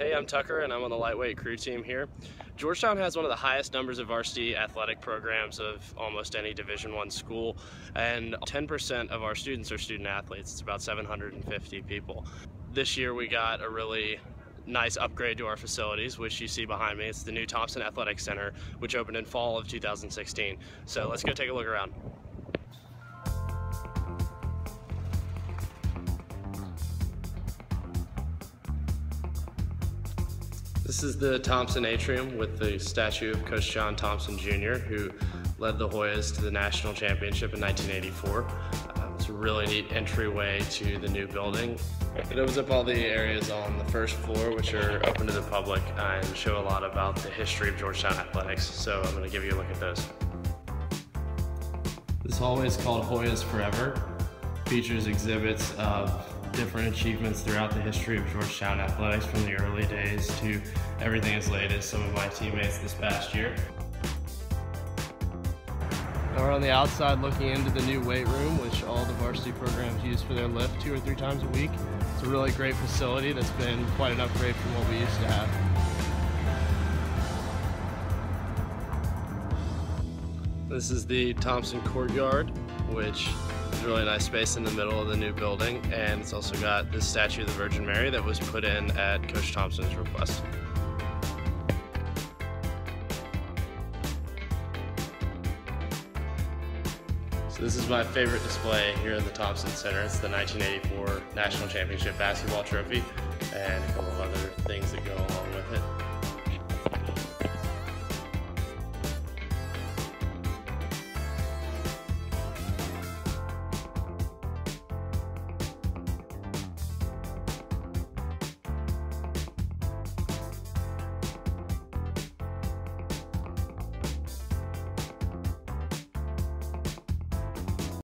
Hey, I'm Tucker and I'm on the lightweight crew team here. Georgetown has one of the highest numbers of varsity athletic programs of almost any Division One school, and 10% of our students are student athletes. It's about 750 people. This year we got a really nice upgrade to our facilities, which you see behind me. It's the new Thompson Athletic Center, which opened in fall of 2016. So let's go take a look around. This is the Thompson Atrium with the statue of Coach John Thompson Jr., who led the Hoyas to the national championship in 1984. Uh, it's a really neat entryway to the new building. It opens up all the areas on the first floor, which are open to the public and show a lot about the history of Georgetown athletics. So I'm going to give you a look at those. This hallway is called Hoyas Forever. Features exhibits of different achievements throughout the history of Georgetown athletics from the early days to everything as late as some of my teammates this past year. Now we're on the outside looking into the new weight room, which all the varsity programs use for their lift two or three times a week. It's a really great facility that's been quite an upgrade from what we used to have. This is the Thompson Courtyard, which is a really nice space in the middle of the new building, and it's also got the statue of the Virgin Mary that was put in at Coach Thompson's request. So this is my favorite display here at the Thompson Center. It's the 1984 National Championship Basketball Trophy and a couple of other things that go